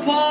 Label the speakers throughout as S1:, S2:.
S1: 높아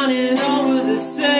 S1: running over the same